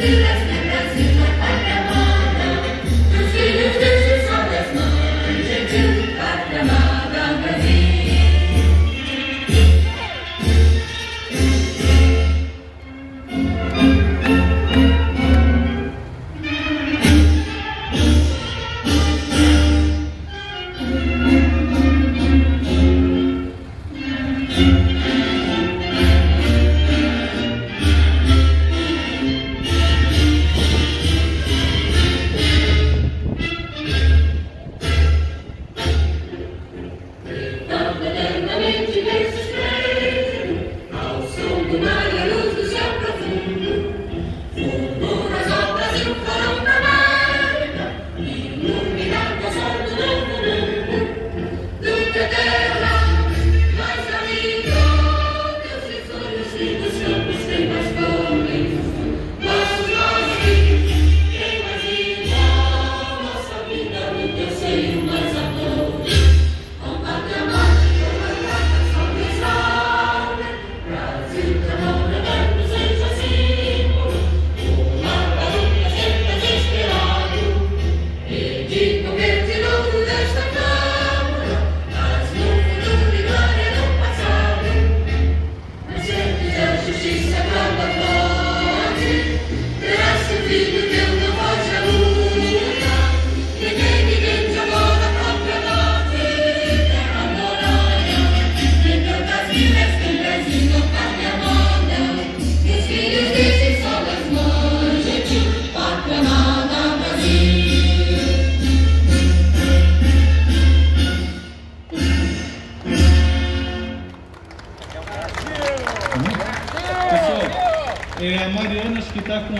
Chile. É, a Mariana acho que está com